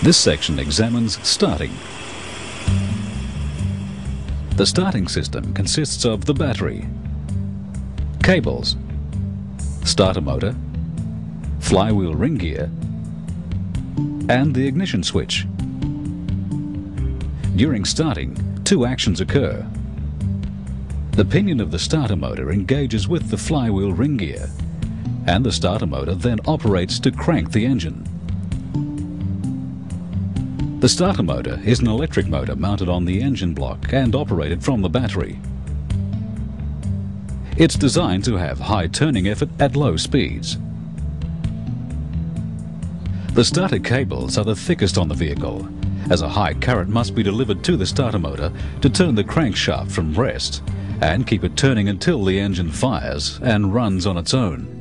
This section examines starting. The starting system consists of the battery, cables, starter motor, flywheel ring gear, and the ignition switch. During starting, two actions occur. The pinion of the starter motor engages with the flywheel ring gear, and the starter motor then operates to crank the engine. The starter motor is an electric motor mounted on the engine block and operated from the battery. It's designed to have high turning effort at low speeds. The starter cables are the thickest on the vehicle, as a high current must be delivered to the starter motor to turn the crankshaft from rest and keep it turning until the engine fires and runs on its own.